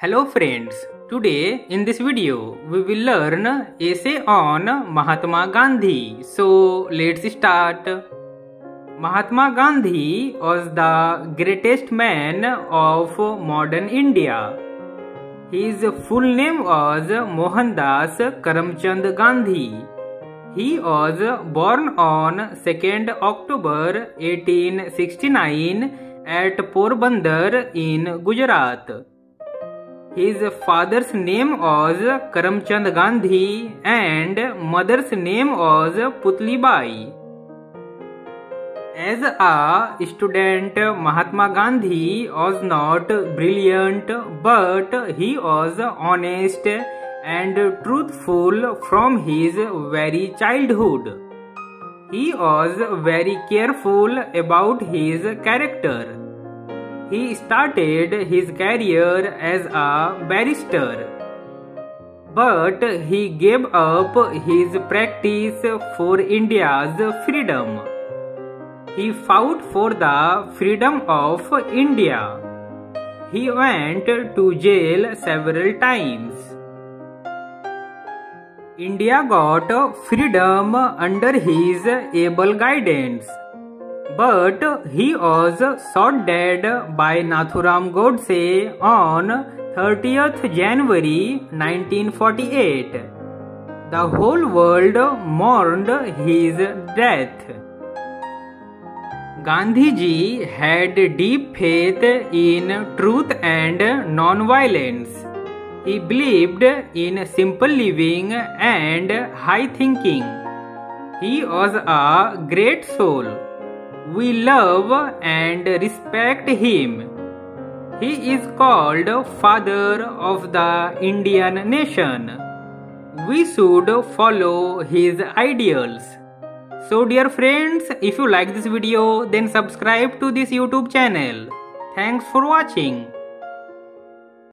Hello friends today in this video we will learn essay on Mahatma Gandhi so let's start Mahatma Gandhi was the greatest man of modern India his full name was Mohandas Karamchand Gandhi he was born on second October 1869 at Porbandar in Gujarat His father's name was Karamchand Gandhi and mother's name was Putli Bai. As a student, Mahatma Gandhi was not brilliant, but he was honest and truthful from his very childhood. He was very careful about his character. He started his career as a barrister, but he gave up his practice for India's freedom. He fought for the freedom of India. He went to jail several times. India got freedom under his able guidance. But he was shot dead by Nathuram Godse on 30th January 1948. The whole world mourned his death. Gandhiji had deep faith in truth and non-violence. He believed in simple living and high thinking. He was a great soul. We love and respect him. He is called Father of the Indian nation. We should follow his ideals. So dear friends, if you like this video then subscribe to this YouTube channel. Thanks for watching.